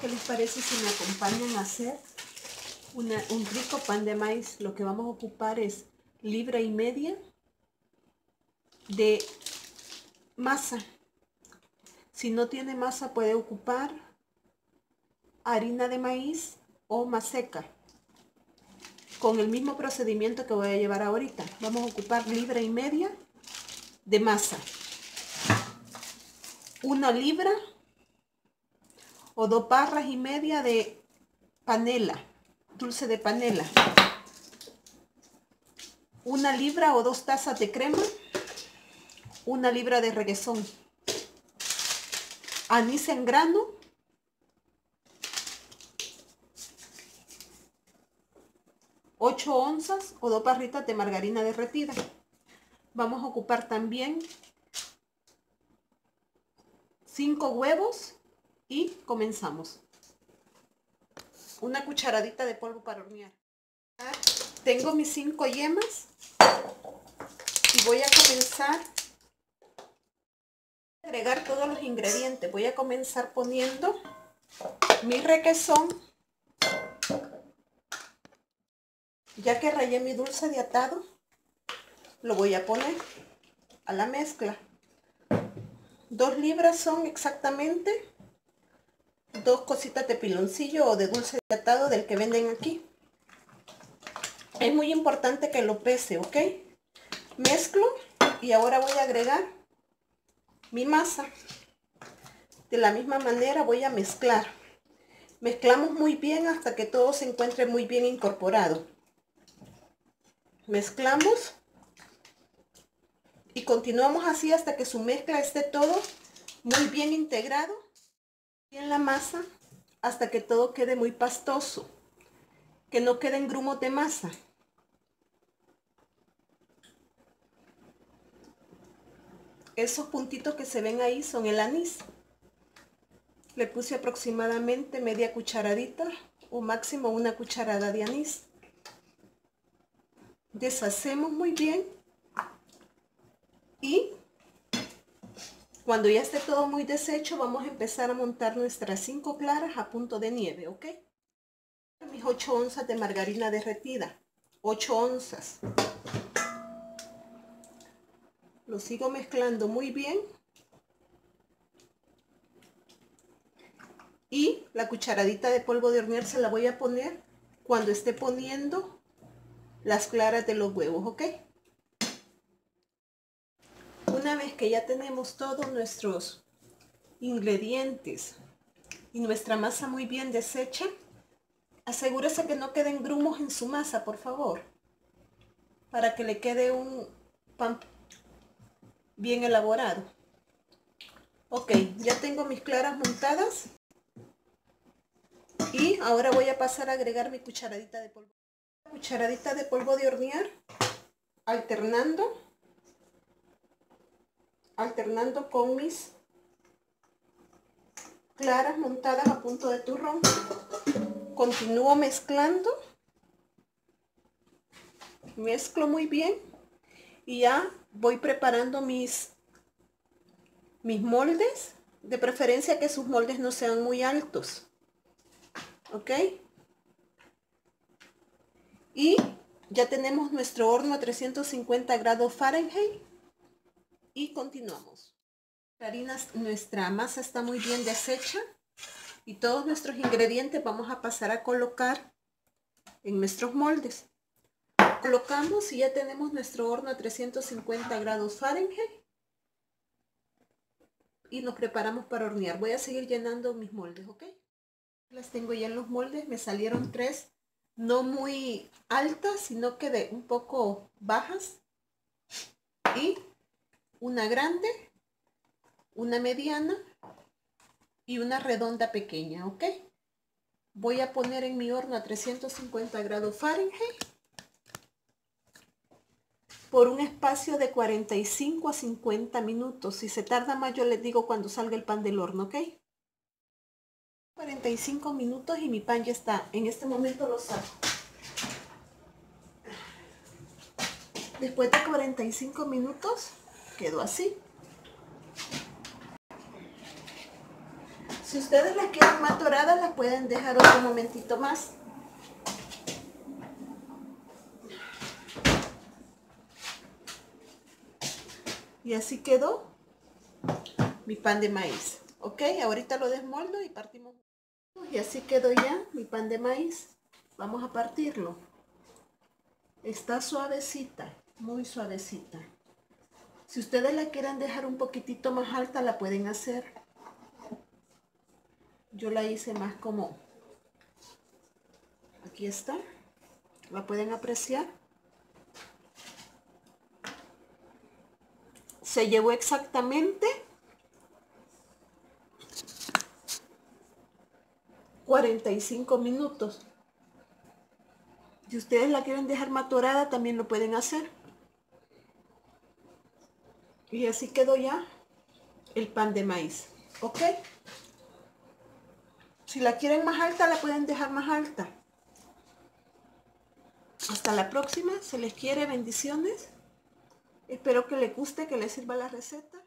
¿qué les parece si me acompañan a hacer un rico pan de maíz? Lo que vamos a ocupar es libra y media de masa. Si no tiene masa puede ocupar harina de maíz o maseca. Con el mismo procedimiento que voy a llevar ahorita. Vamos a ocupar libra y media de masa. Una libra o dos barras y media de panela, dulce de panela. Una libra o dos tazas de crema. Una libra de reguesón. Anís en grano. Ocho onzas o dos barritas de margarina derretida. Vamos a ocupar también cinco huevos y comenzamos. Una cucharadita de polvo para hornear. Tengo mis cinco yemas y voy a comenzar a agregar todos los ingredientes. Voy a comenzar poniendo mi requesón. Ya que rayé mi dulce de atado, lo voy a poner a la mezcla. Dos libras son exactamente dos cositas de piloncillo o de dulce de atado del que venden aquí. Es muy importante que lo pese, ¿ok? Mezclo y ahora voy a agregar mi masa. De la misma manera voy a mezclar. Mezclamos muy bien hasta que todo se encuentre muy bien incorporado. Mezclamos y continuamos así hasta que su mezcla esté todo muy bien integrado en la masa hasta que todo quede muy pastoso, que no queden grumos de masa. Esos puntitos que se ven ahí son el anís. Le puse aproximadamente media cucharadita o máximo una cucharada de anís. Deshacemos muy bien y cuando ya esté todo muy deshecho, vamos a empezar a montar nuestras cinco claras a punto de nieve, ¿ok? Mis 8 onzas de margarina derretida. 8 onzas. Lo sigo mezclando muy bien. Y la cucharadita de polvo de hornear se la voy a poner cuando esté poniendo las claras de los huevos, ¿ok? Una vez que ya tenemos todos nuestros ingredientes y nuestra masa muy bien deshecha, asegúrese que no queden grumos en su masa, por favor, para que le quede un pan bien elaborado. Ok, ya tengo mis claras montadas y ahora voy a pasar a agregar mi cucharadita de polvo. Cucharadita de polvo de hornear, alternando alternando con mis claras montadas a punto de turrón. Continúo mezclando. Mezclo muy bien y ya voy preparando mis, mis moldes. De preferencia que sus moldes no sean muy altos. ¿Ok? Y ya tenemos nuestro horno a 350 grados Fahrenheit y continuamos. nuestra masa está muy bien deshecha y todos nuestros ingredientes vamos a pasar a colocar en nuestros moldes. Colocamos y ya tenemos nuestro horno a 350 grados Fahrenheit y nos preparamos para hornear. Voy a seguir llenando mis moldes, ¿ok? Las tengo ya en los moldes, me salieron tres, no muy altas, sino que de un poco bajas. Y una grande, una mediana y una redonda pequeña, ¿ok? Voy a poner en mi horno a 350 grados Fahrenheit por un espacio de 45 a 50 minutos. Si se tarda más, yo les digo cuando salga el pan del horno, ¿ok? 45 minutos y mi pan ya está. En este momento lo saco. Después de 45 minutos, quedó así. Si ustedes las quieren más doradas, las pueden dejar otro momentito más. Y así quedó mi pan de maíz. Ok, ahorita lo desmoldo y partimos. Y así quedó ya mi pan de maíz. Vamos a partirlo. Está suavecita, muy suavecita. Si ustedes la quieren dejar un poquitito más alta, la pueden hacer. Yo la hice más como... Aquí está. La pueden apreciar. se llevó exactamente 45 minutos. Si ustedes la quieren dejar maturada, también lo pueden hacer. Y así quedó ya el pan de maíz. ¿Ok? Si la quieren más alta, la pueden dejar más alta. Hasta la próxima. Se les quiere. Bendiciones. Espero que les guste, que les sirva la receta.